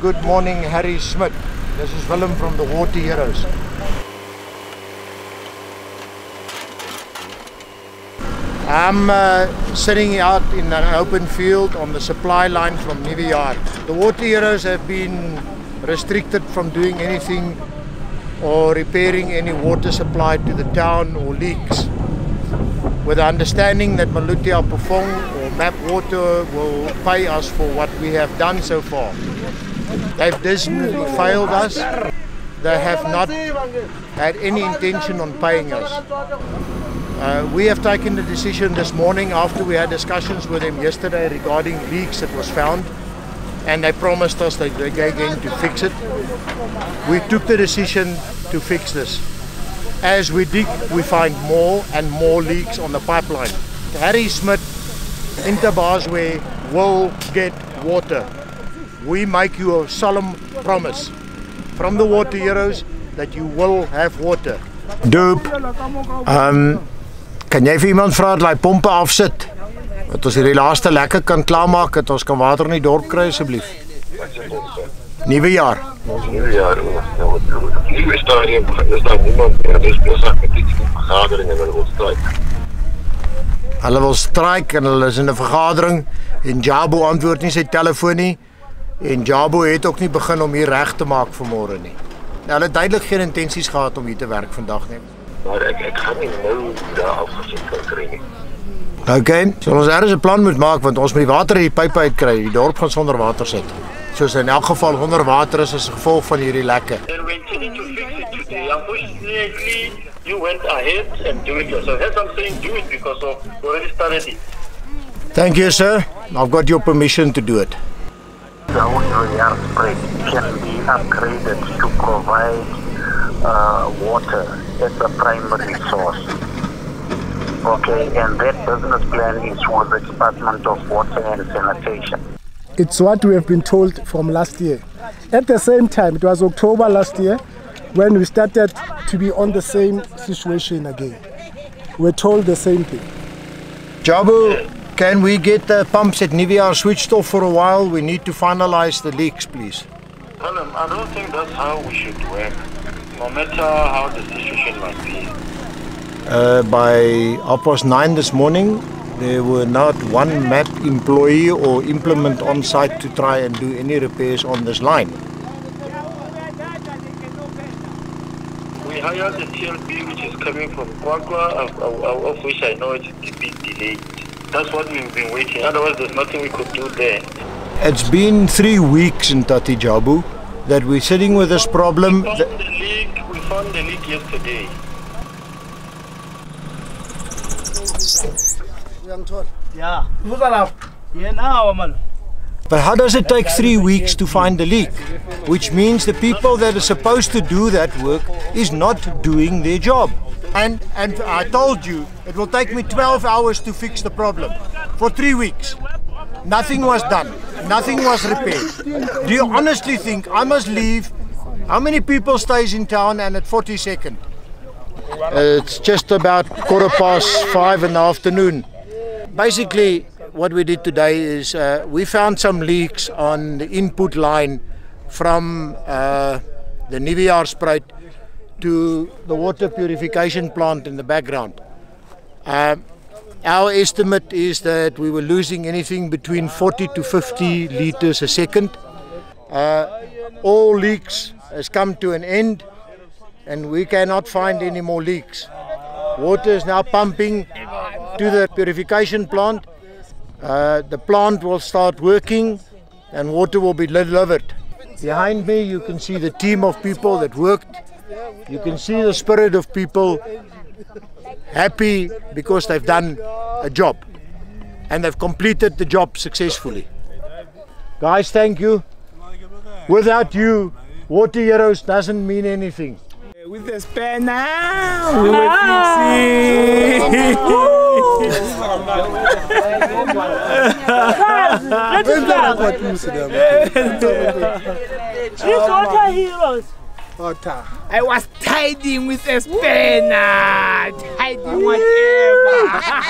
good morning, Harrismith. This is Willem from the Water Heroes. I'm uh, sitting out in an open field on the supply line from Nuwejaar. The Water Heroes have been restricted from doing anything or repairing any water supply to the town or leaks. With the understanding that Maluti-A-Phofung or Map Water will pay us for what we have done so far. They've failed us. They have not had any intention on paying us. Uh, we have taken the decision this morning after we had discussions with them yesterday regarding leaks that was found and they promised us that they're going to fix it. We took the decision to fix this. As we dig, we find more and more leaks on the pipeline. Harrismith in Tabazwe will get water. We make you a solemn promise from the Water Heroes that you will have water. Doop. Um kan jy vir iemand vra dat hy pompe afsit? Dat ons hierdie laaste lekker kan klaarmaak dat ons kan water in die dorp kry asseblief. Nuwe jaar. Nuwe jaar. Nuwe stadium. Dis nou niemand meer. Dis besig met die vergadering en hulle wil straik. Hulle wil straik en hulle is in 'n vergadering en Jabo antwoord nie sy telefoon nie. En Jabo het ook nie begin om hier reg te maak vir môre nie. Nou hulle het duidelik geen intensies gehad om hier te werk vandag nie. Maar ek ek gaan nie nou daar afgesit kan kry nie. OK, so ons eers 'n plan moet maak want ons moet die water uit die pype uitkry. Die dorp gaan sonder water sit. Soos in elk geval onder water is as gevolg van hierdie lekke. And we intended to fix it today. Unfortunately, you went ahead and do it yourself. As I'm saying, do it because of you already started it. Thank you, sir. I've got your permission to do it. The whole yard spray can be upgraded to provide uh, water as a primary source. Okay, and that business plan is with the Department of Water and Sanitation. It's what we have been told from last year. At the same time, it was October last year when we started to be on the same situation again. We're told the same thing. Jabu, can we get the pumps at Nuwejaar switched off for a while? We need to finalize the leaks, please. Well, I don't think that's how we should work, no matter how the situation might be. Uh, by half past nine this morning, there were not one MAP employee or implement on site to try and do any repairs on this line. We hired the TLB which is coming from Qwa Qwa, of, of, of which I know it's been delayed. That's what we've been waiting. Otherwise, there's nothing we could do there. It's been three weeks in Tati Jabu that we're sitting with this problem. We found the leak. We found the leak yesterday. Ja. Hoe dan af? Ja, nou. But how does it take three weeks to find the leak? Which means the people that are supposed to do that work is not doing their job. And and I told you it will take me 12 hours to fix the problem. For three weeks. Nothing was done. Nothing was repaired. Do you honestly think I must leave? How many people stays in town and at 42nd? It's just about quarter past five in the afternoon. Basically, what we did today is uh, we found some leaks on the input line from uh, the Nuwejaarspruit to the water purification plant in the background. Uh, our estimate is that we were losing anything between 40 to 50 liters a second. Uh, all leaks has come to an end and we cannot find any more leaks. Water is now pumping to the purification plant. Uh, the plant will start working and water will be delivered. Behind me you can see the team of people that worked. You can see the spirit of people happy because they've done a job and they've completed the job successfully. Guys, thank you. Without you, Water Heroes doesn't mean anything. With the spare now, we will fix Let's These water heroes. Ota. I was tiding with a spanner. Tiding whatever.